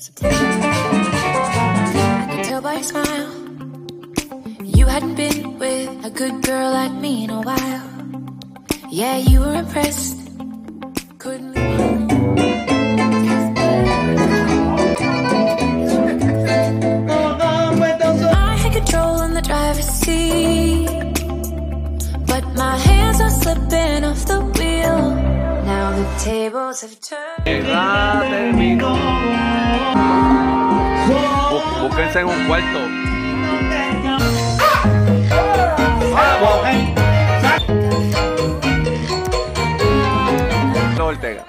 I could tell by your smile you hadn't been with a good girl like me in a while. Yeah, you were impressed. Couldn't I had control in the driver's seat, but my hands are slipping off the wheel. Now the tables have turned. Búsquense en un cuarto. No, Ortega.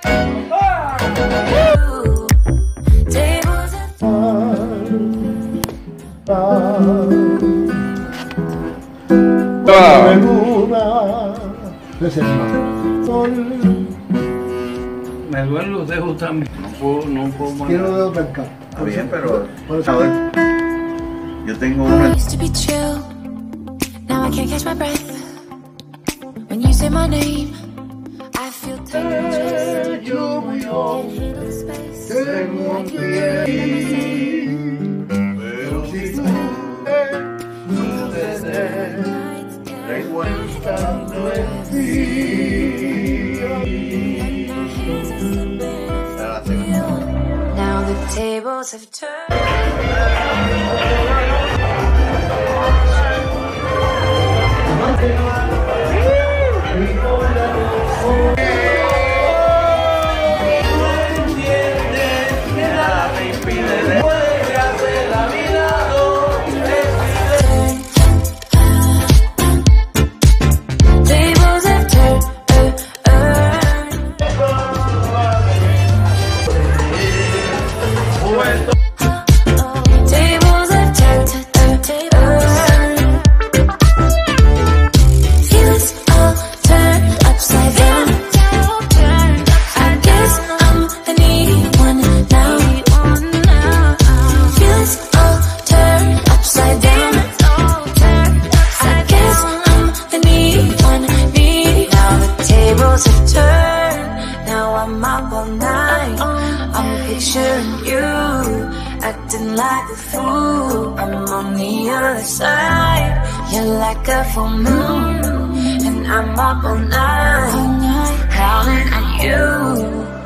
Me duelen los dedos también. No puedo, no puedo más. Quiero dedo pescar. Está bien, pero. Yo tengo una used to be chill. Now I can't catch my breath. When you say my name, I feel tight in my chest. Yo muy Can't handle the space. tengo I un feel good in my skin. pero si tú Nights get tengo el estando en ti. and my hands are slipping off Esa la the segunda. Tables have turned. Picturing you acting like a fool. I'm on the other side. You're like a full moon, and I'm up all night, counting on you.